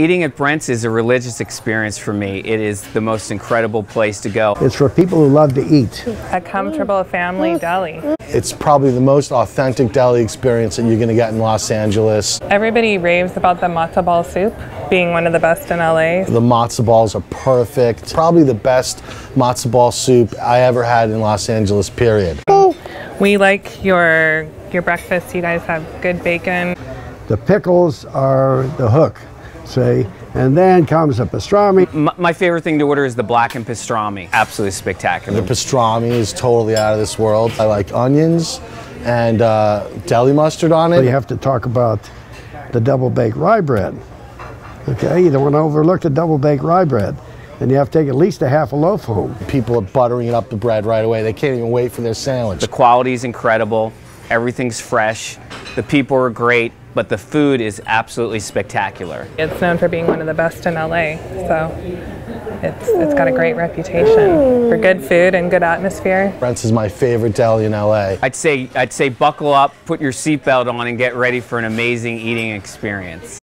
Eating at Brent's is a religious experience for me. It is the most incredible place to go. It's for people who love to eat. A comfortable family deli. It's probably the most authentic deli experience that you're going to get in Los Angeles. Everybody raves about the matzo ball soup being one of the best in LA. The matzo balls are perfect. Probably the best matzo ball soup I ever had in Los Angeles, period. We like your your breakfast. You guys have good bacon. The pickles are the hook, see? And then comes the pastrami. M- my favorite thing to order is the blackened pastrami. Absolutely spectacular. The pastrami is totally out of this world. I like onions and uh, deli mustard on it. But You have to talk about the double baked rye bread. Okay, you don't want to overlook the double baked rye bread. And you have to take at least a half a loaf home. People are buttering up the bread right away. They can't even wait for their sandwich. The quality is incredible. Everything's fresh. The people are great, but the food is absolutely spectacular. It's known for being one of the best in LA. So it's it's got a great reputation for good food and good atmosphere. Brent's is my favorite deli in LA. I'd say I'd say buckle up, put your seatbelt on and get ready for an amazing eating experience.